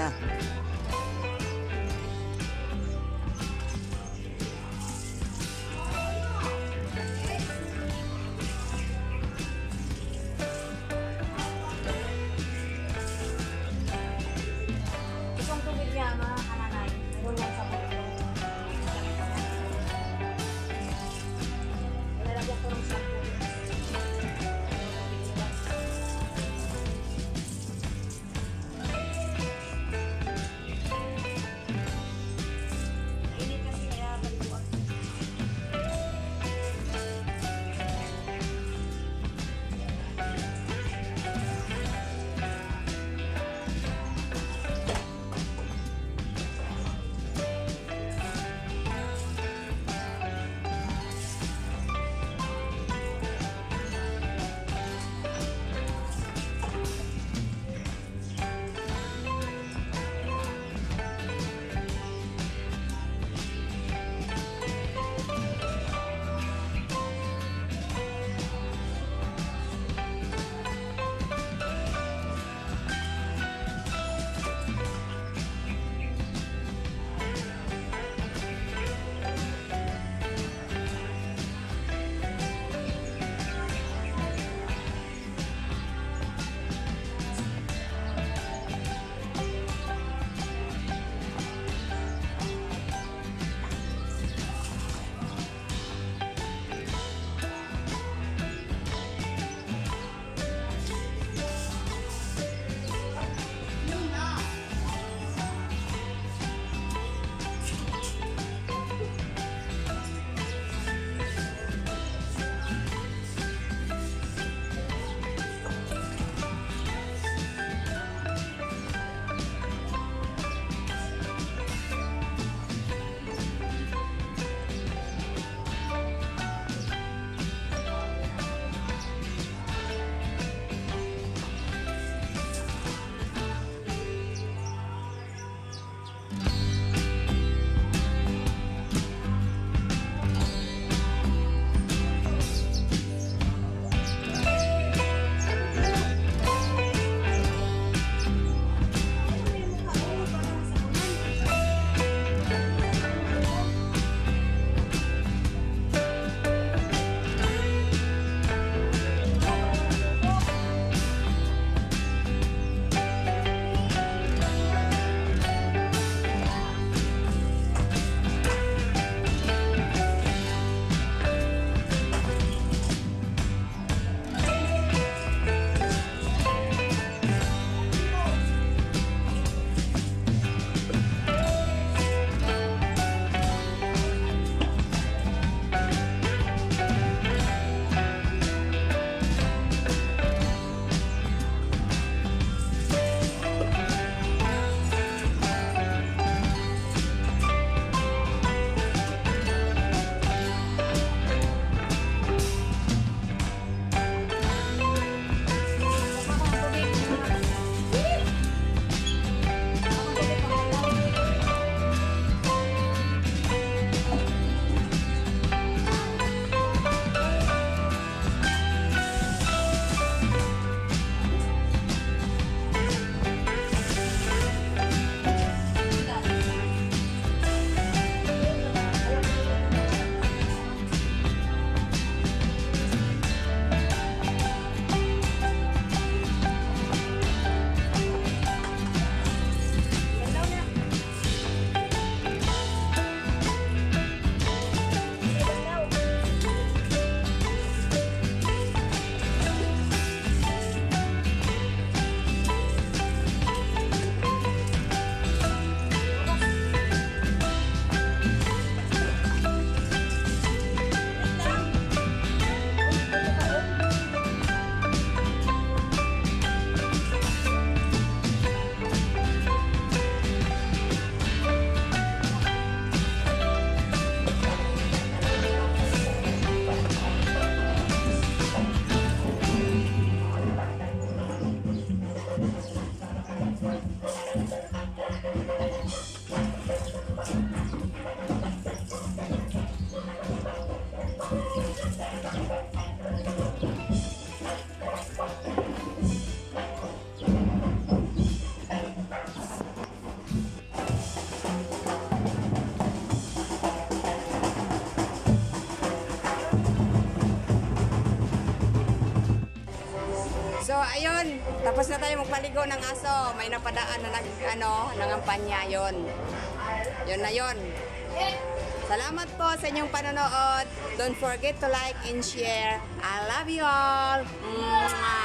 na. Ayun, tapos na tayo magpaligo ng aso. May napadaan na nag, ano, nangampanya yon. Yun na yon. Salamat po sa inyong panonood. Don't forget to like and share. I love you all. Mwah!